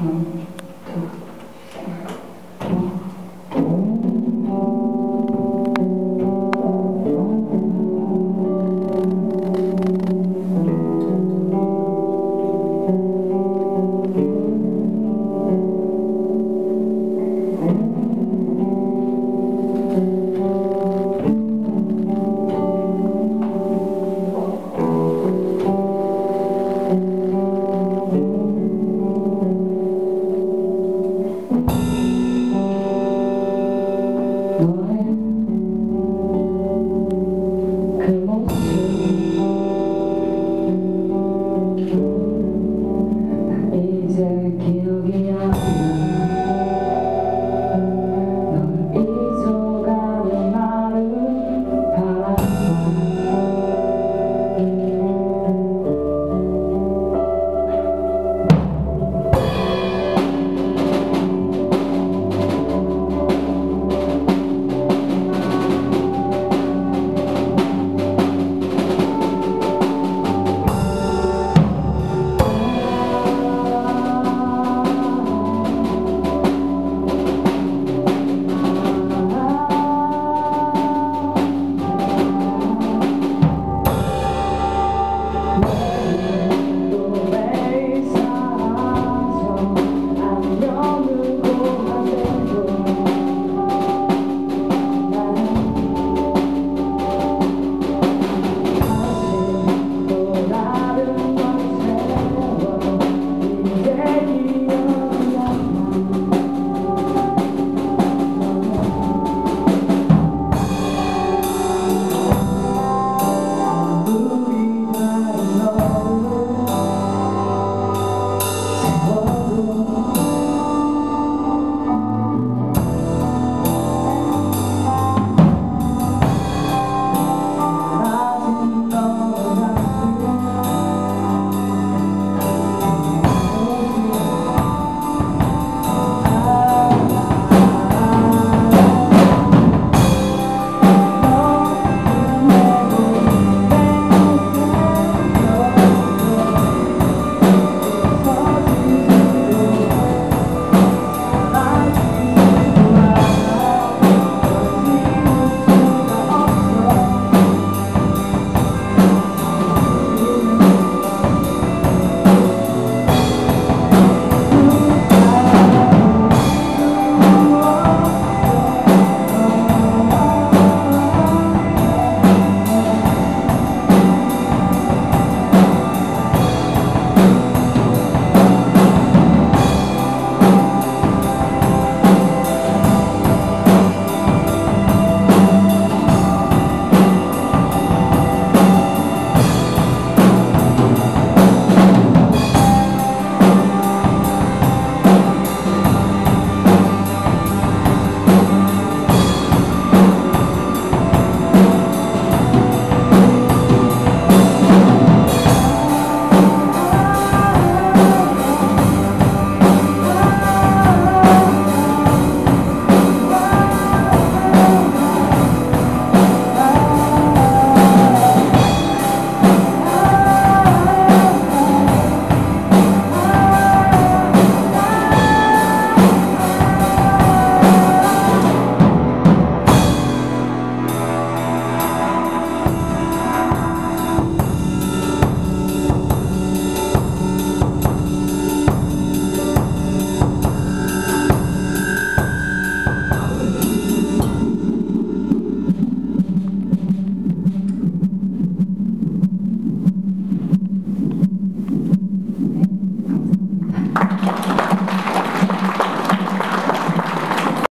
嗯。